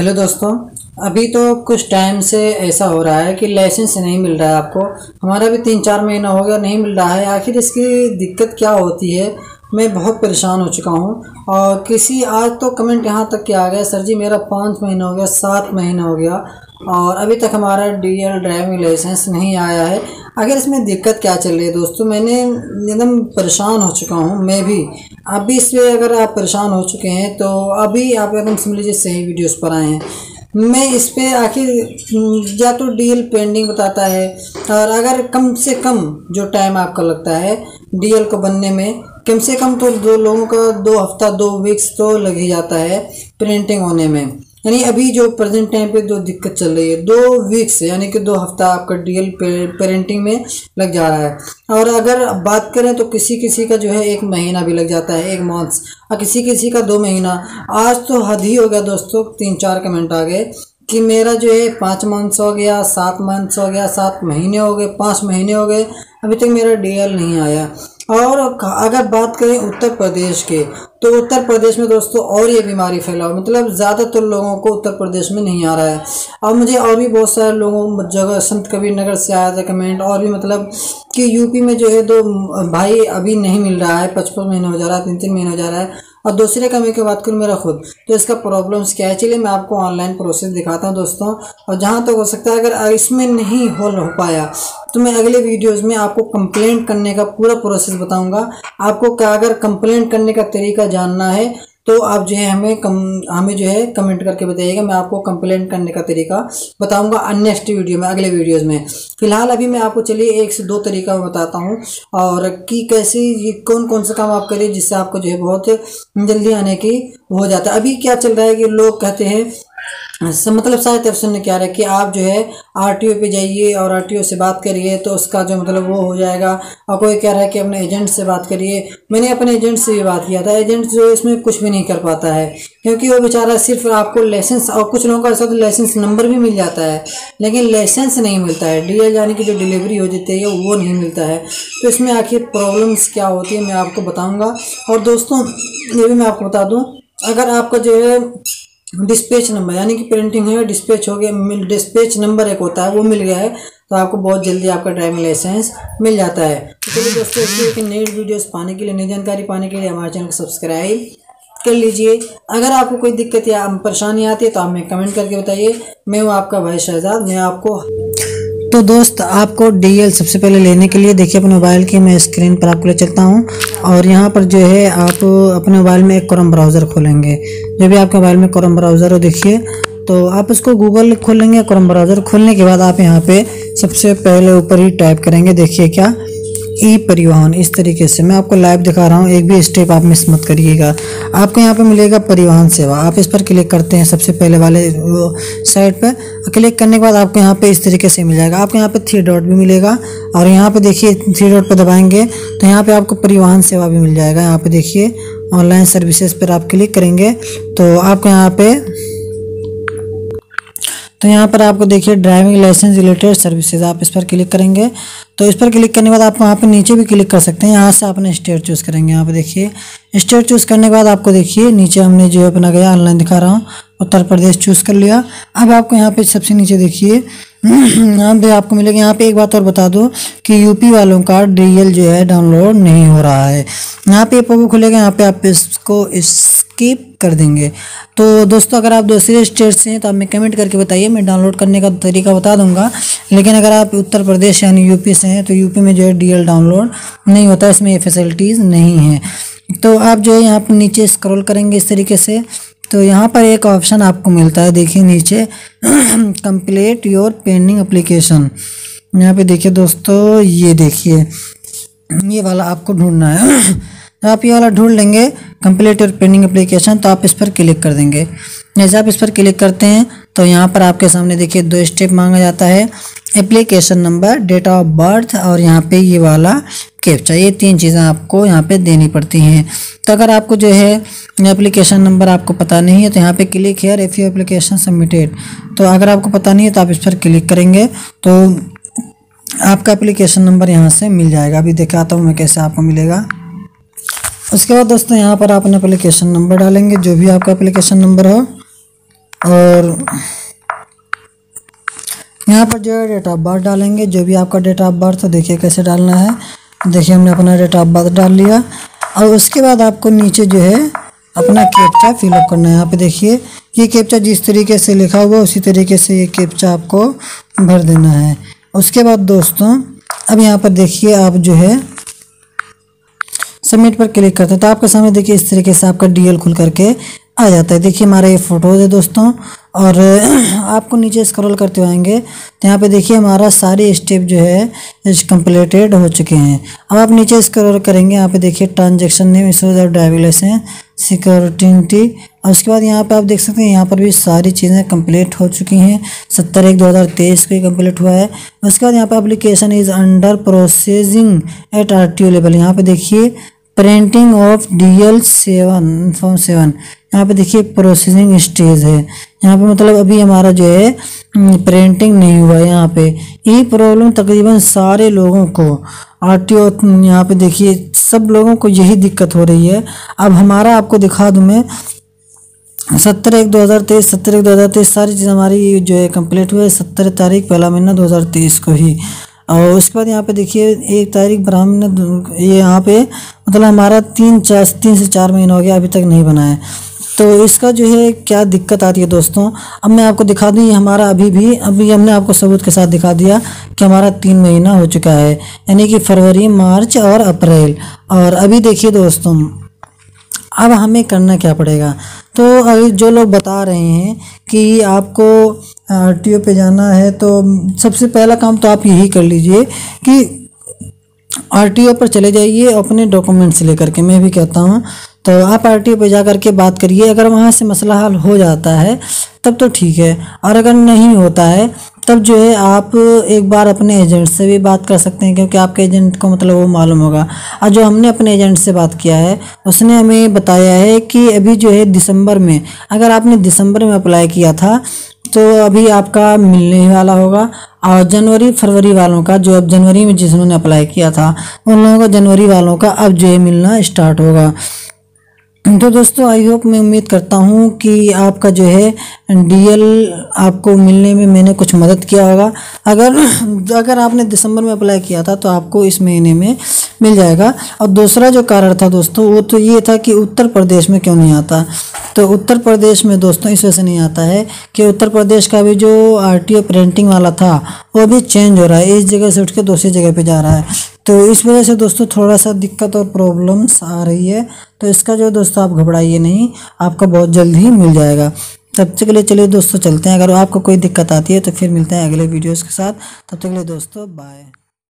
Hello दोस्तों, अभी तो कुछ टाइम से ऐसा हो रहा है कि लाइसेंस नहीं मिल रहा है आपको। हमारा भी तीन चार महीना हो गया, नहीं मिल रहा है। आखिर इसकी दिक्कत क्या होती है? मैं बहुत परेशान हो चुका हूँ। और किसी, आज तो कमेंट यहाँ तक के आ गया। सर जी, मेरा पाँच महीना हो गया, सात महीना हो गया। और अभी तक हमारा डी एल ड्राइविंग लाइसेंस नहीं आया है। अगर इसमें दिक्कत क्या चल रही है दोस्तों? मैंने एकदम परेशान हो चुका हूँ, मैं भी। अभी इस पर अगर आप परेशान हो चुके हैं तो अभी आप एकदम समझ लीजिए सही वीडियोस पर आए हैं। मैं इस पर आखिर, या तो डीएल पेंडिंग बताता है। और अगर कम से कम जो टाइम आपका लगता है डीएल को बनने में कम से कम तो दो लोगों का दो हफ़्ता, दो वीक्स तो लग ही जाता है प्रिंटिंग होने में। यानी अभी जो प्रेजेंट टाइम पे जो दिक्कत चल रही है, दो वीक्स यानी कि दो हफ़्ता आपका डीएल पेरेंटिंग में लग जा रहा है। और अगर बात करें तो किसी किसी का जो है एक महीना भी लग जाता है, एक मंथ्स और किसी किसी का दो महीना। आज तो हद ही हो गया दोस्तों, तीन, चार कमेंट आ गए कि मेरा जो है पाँच मंथ्स हो गया, सात मंथ्स हो गया, सात महीने हो गए, पाँच महीने हो गए। अभी तक मेरा डीएल नहीं आया। और अगर बात करें उत्तर प्रदेश के तो उत्तर प्रदेश में दोस्तों और ये बीमारी फैला हुआ मतलब ज़्यादातर लोगों को उत्तर प्रदेश में नहीं आ रहा है। और मुझे और भी बहुत सारे लोगों जगह, संत कबीर नगर से आया था कमेंट और भी मतलब कि यूपी में जो है दो भाई अभी नहीं मिल रहा है। पचपन महीने हो जा रहा है तीन तीन महीने हो जा रहा है। और दूसरे कमी की बात करूँ मेरा खुद। तो इसका प्रॉब्लम्स क्या है? चलिए मैं आपको ऑनलाइन प्रोसेस दिखाता हूँ दोस्तों। और जहाँ तक तो हो सकता है, अगर इसमें नहीं हो पाया तो मैं अगले वीडियोस में आपको कंप्लेंट करने का पूरा प्रोसेस बताऊँगा। आपको क्या अगर कंप्लेंट करने का तरीका जानना है तो आप जो है हमें कम, हमें जो है कमेंट करके बताइएगा, मैं आपको कंप्लेंट करने का तरीका बताऊँगा नेक्स्ट वीडियो में, अगले वीडियोस में। फ़िलहाल अभी मैं आपको चलिए एक से दो तरीका बताता हूँ और कि कैसे, ये कौन कौन सा काम आप करिए जिससे आपको जो है बहुत जल्दी आने की हो जाता है। अभी क्या चल रहा है कि लोग कहते हैं मतलब शायद अफसर ने क्या रहा कि आप जो है आरटीओ पे जाइए और आरटीओ से बात करिए तो उसका जो मतलब वो हो जाएगा। और कोई कह रहा है कि अपने एजेंट से बात करिए। मैंने अपने एजेंट से भी बात किया था। एजेंट जो इसमें कुछ भी नहीं कर पाता है। क्योंकि वो बेचारा सिर्फ़ आपको लाइसेंस और कुछ लोगों का ऐसा तो लाइसेंस नंबर भी मिल जाता है, लेकिन लाइसेंस नहीं मिलता है। डी यानी कि जो डिलीवरी हो जाती है, वो नहीं मिलता है। तो इसमें आखिर प्रॉब्लम्स क्या होती है, मैं आपको बताऊँगा। और दोस्तों, ये भी मैं आपको बता दूँ, अगर आपका जो है डिस्पैच नंबर यानी कि प्रिंटिंग है डिस्पैच हो गया डिस्पैच नंबर एक होता है, वो मिल गया है तो आपको बहुत जल्दी आपका ड्राइविंग लाइसेंस मिल जाता है। तो चलिए दोस्तों इसलिए नई वीडियोस पाने के लिए, नई जानकारी पाने के लिए हमारे चैनल को सब्सक्राइब कर लीजिए। अगर आपको कोई दिक्कत या परेशानी आती है तो आप हमें कमेंट करके बताइए। मैं हूँ आपका भाई शहजाद, मैं आपको तो दोस्त, आपको डीएल सबसे पहले लेने के लिए देखिए अपने मोबाइल की मैं स्क्रीन पर आपको ले चलता हूँ। और यहाँ पर जो है, आप अपने मोबाइल में एक क्रम ब्राउज़र खोलेंगे। जो भी आपके मोबाइल में क्रम ब्राउज़र हो, देखिए। तो आप उसको गूगल खोलेंगे। क्रम ब्राउज़र खोलने के बाद आप यहाँ पे सबसे पहले ऊपर ही टाइप करेंगे। देखिए क्या? ई परिवहन। इस तरीके से मैं आपको लाइव दिखा रहा हूँ, एक भी स्टेप आप मिस मत करिएगा। आपको यहाँ पे मिलेगा परिवहन सेवा। आप इस पर क्लिक करते हैं सबसे पहले वाले साइड पर क्लिक करने के बाद आपको यहाँ पे इस तरीके से मिल जाएगा। आपको यहाँ पे थ्री डॉट भी मिलेगा और यहाँ पे देखिए थ्री डॉट पर दबाएँगे तो यहाँ पे आपको परिवहन सेवा भी मिल जाएगा। यहाँ पे देखिए ऑनलाइन सर्विसेज़ पर आप क्लिक करेंगे तो आपको यहाँ पे तो यहाँ पर आपको देखिए ड्राइविंग लाइसेंस रिलेटेड सर्विसेज़ आप इस पर क्लिक करेंगे। तो इस पर क्लिक करने के बाद आप वहाँ पर नीचे भी क्लिक कर सकते हैं। यहाँ से अपने स्टेट चूज़ करेंगे। यहाँ पर देखिए स्टेट चूज़ करने के बाद आपको देखिए, नीचे हमने जो अपना गया ऑनलाइन दिखा रहा हूँ। उत्तर प्रदेश चूज़ कर लिया। अब आपको यहाँ पे सबसे नीचे देखिए, यहाँ पे आपको मिलेगा। यहाँ पे एक बात और बता दो कि यूपी वालों का डीएल जो है डाउनलोड नहीं हो रहा है। यहाँ पे पबू खुलेगा। यहाँ पे आप इसको स्किप कर देंगे। तो दोस्तों, अगर आप दूसरे स्टेट से हैं तो आप मैं कमेंट करके बताइए। मैं डाउनलोड करने का तरीका बता दूँगा। लेकिन अगर आप उत्तर प्रदेश यानी यूपी से हैं तो यूपी में जो है डीएल डाउनलोड नहीं होता। इसमें ये फैसिलिटीज़ नहीं है। तो आप जो है यहाँ पर नीचे स्क्रॉल करेंगे इस तरीके से। तो यहाँ पर एक ऑप्शन आपको मिलता है। देखिए नीचे। कंप्लीट योर पेंडिंग अप्लीकेशन यहाँ पे देखिए दोस्तों, ये देखिए। ये वाला आपको ढूंढना है। आप ये वाला ढूंढ लेंगे कंप्लीट योर पेंडिंग अप्लीकेशन तो आप इस पर क्लिक कर देंगे। जैसे आप इस पर क्लिक करते हैं तो यहाँ पर आपके सामने देखिए दो स्टेप मांगा जाता है। Application number date of birth और यहाँ पे ये वाला कैप्चा ये तीन चीज़ें आपको यहाँ पे देनी पड़ती हैं। तो अगर आपको जो है एप्लीकेशन नंबर आपको पता नहीं है तो यहाँ पे click here if you application submitted तो अगर आपको पता नहीं है तो आप इस पर क्लिक करेंगे तो आपका एप्लीकेशन नंबर यहाँ से मिल जाएगा। अभी दिखाता हूँ मैं कैसे आपको मिलेगा। उसके बाद दोस्तों, यहाँ पर आप अपना अप्लीकेशन नंबर डालेंगे, जो भी आपका एप्लीकेशन नंबर हो। और यहाँ पर जो है डेट ऑफ़ बर्थ डालेंगे, जो भी आपका डेट ऑफ़ बर्थ हो देखिए कैसे डालना है। देखिए, हमने अपना डेट ऑफ़ बर्थ डाल लिया। और उसके बाद आपको नीचे जो है, अपना कैप्चा फिलअप करना है। यहाँ पे देखिए, ये कैप्चा जिस तरीके से लिखा हुआ, उसी तरीके से ये कैप्चा आपको भर देना है। उसके बाद दोस्तों, अब यहाँ पर देखिए, आप जो है सबमिट पर क्लिक करते हैं। तो आपके सामने देखिए इस तरीके से आपका डीएल खुल करके आ जाता है। देखिए हमारा ये फ़ोटोज़ है दोस्तों। और आपको नीचे स्क्रॉल करते आएँगे। तो यहाँ पे देखिए हमारा सारे स्टेप जो है कंप्लीटेड हो चुके हैं। अब आप नीचे स्क्रॉल करेंगे। यहाँ पे देखिए transaction name is driving licence security और उसके बाद यहाँ पे आप देख सकते हैं, यहाँ पर भी सारी चीज़ें कंप्लीट हो चुकी हैं। सत्तर एक दो हज़ार तेईस को कंप्लीट हुआ है। उसके बाद यहाँ पे application is under processing at R T O level यहाँ पे देखिए printing of D L seven form seven यहाँ पे देखिए प्रोसेसिंग स्टेज है। यहाँ पे मतलब अभी हमारा जो है प्रिंटिंग नहीं हुआ है यहाँ पे। ये प्रॉब्लम तकरीबन सारे लोगों को आर टी ओ यहाँ पे देखिए, सब लोगों को यही दिक्कत हो रही है। अब हमारा आपको दिखा दूँ मैं सत्तर एक दो हज़ार तेईस सत्तर एक दो हज़ार तेईस, सारी चीज़ हमारी जो है कंप्लीट हुई है सत्तर तारीख, पहला महीना दो हज़ार तेईस को ही। और उसके बाद यहाँ पे देखिए, एक तारीख ब्राह्मण ये यहाँ पे मतलब हमारा तीन चार, तीन से चार महीना हो गया, अभी तक नहीं बना है। तो इसका जो है, क्या दिक्कत आती है दोस्तों? अब मैं आपको दिखा दूँ, ये हमारा अभी भी, अभी हमने आपको सबूत के साथ दिखा दिया कि हमारा तीन महीना हो चुका है, यानी कि फरवरी, मार्च और अप्रैल। और अभी देखिए दोस्तों, अब हमें करना क्या पड़ेगा? तो अभी जो लोग बता रहे हैं कि आपको आर टी ओ पे जाना है तो सबसे पहला काम तो आप यही कर लीजिए कि आर टी ओ पर चले जाइए अपने डॉक्यूमेंट्स लेकर के। मैं भी कहता हूँ तो आप आर टी ओ पर जा कर के बात करिए, अगर वहाँ से मसला हल हो जाता है, तब तो ठीक है, और अगर नहीं होता है, तब जो है आप एक बार अपने एजेंट से भी बात कर सकते हैं, क्योंकि आपके एजेंट को मतलब वो मालूम होगा। और जो हमने अपने एजेंट से बात किया है, उसने हमें बताया है कि अभी जो है दिसंबर में, अगर आपने दिसंबर में अप्लाई किया था तो अभी आपका मिलने वाला होगा। और जनवरी, फरवरी वालों का, जो अब जनवरी में जिन्होंने अप्लाई किया था, उन लोगों का जनवरी वालों का अब जो है मिलना स्टार्ट होगा। तो दोस्तों आई होप मैं उम्मीद करता हूँ कि आपका जो है डीएल आपको मिलने में मैंने कुछ मदद किया होगा। अगर अगर आपने दिसंबर में अप्लाई किया था तो आपको इस महीने में मिल जाएगा। और दूसरा जो कारण था दोस्तों, वो तो ये था कि उत्तर प्रदेश में क्यों नहीं आता? तो उत्तर प्रदेश में दोस्तों इस वजह से नहीं आता है कि उत्तर प्रदेश का भी जो आर प्रिंटिंग वाला था, वो भी चेंज हो रहा है। इस जगह से उठ के दूसरी जगह पे जा रहा है। तो इस वजह से दोस्तों थोड़ा सा दिक्कत और प्रॉब्लम्स आ रही है। तो इसका जो दोस्तों आप घबराइए नहीं, आपका बहुत जल्द ही मिल जाएगा। तब तक के लिए चलिए दोस्तों चलते हैं। अगर आपको कोई दिक्कत आती है तो फिर मिलते हैं अगले वीडियोज़ के साथ। तब तक के लिए दोस्तों बाय